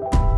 you